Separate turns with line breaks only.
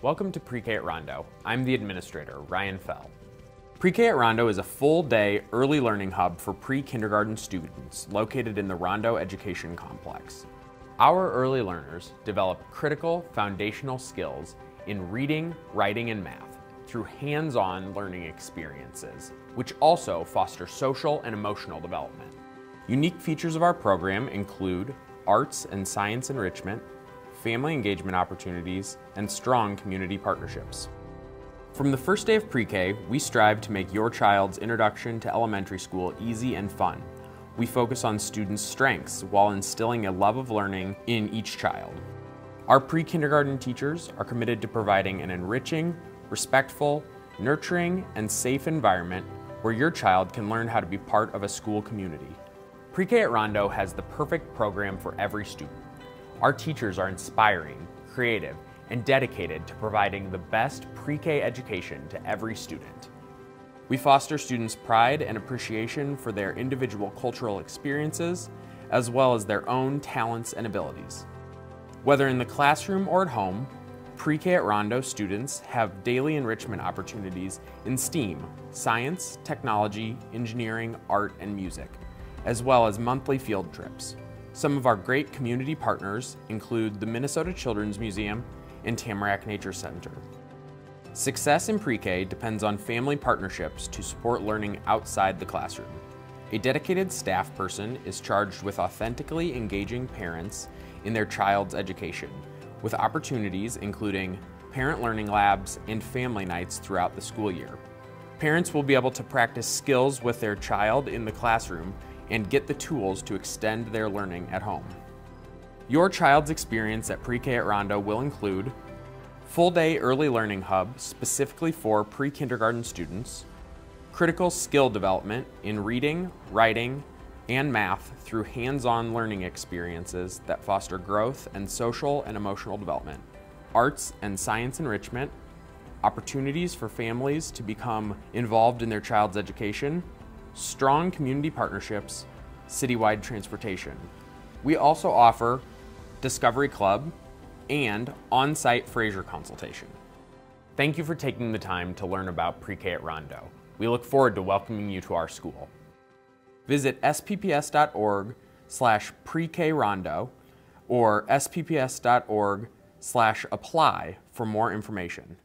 Welcome to Pre-K at Rondo. I'm the administrator, Ryan Fell. Pre-K at Rondo is a full-day early learning hub for pre-kindergarten students located in the Rondo Education Complex. Our early learners develop critical foundational skills in reading, writing, and math through hands-on learning experiences, which also foster social and emotional development. Unique features of our program include arts and science enrichment, family engagement opportunities, and strong community partnerships. From the first day of pre-K, we strive to make your child's introduction to elementary school easy and fun. We focus on students' strengths while instilling a love of learning in each child. Our pre-kindergarten teachers are committed to providing an enriching, respectful, nurturing, and safe environment where your child can learn how to be part of a school community. Pre-K at Rondo has the perfect program for every student. Our teachers are inspiring, creative, and dedicated to providing the best pre-K education to every student. We foster students' pride and appreciation for their individual cultural experiences, as well as their own talents and abilities. Whether in the classroom or at home, Pre-K at Rondo students have daily enrichment opportunities in STEAM, science, technology, engineering, art, and music, as well as monthly field trips. Some of our great community partners include the Minnesota Children's Museum and Tamarack Nature Center. Success in pre-K depends on family partnerships to support learning outside the classroom. A dedicated staff person is charged with authentically engaging parents in their child's education, with opportunities including parent learning labs and family nights throughout the school year. Parents will be able to practice skills with their child in the classroom and get the tools to extend their learning at home. Your child's experience at Pre-K at Rondo will include full-day early learning hub specifically for pre-kindergarten students, critical skill development in reading, writing, and math through hands-on learning experiences that foster growth and social and emotional development, arts and science enrichment, opportunities for families to become involved in their child's education, strong community partnerships, citywide transportation. We also offer Discovery Club and on-site Fraser consultation. Thank you for taking the time to learn about pre-K at Rondo. We look forward to welcoming you to our school. Visit spps.org slash pre-K-rondo or spps.org slash apply for more information.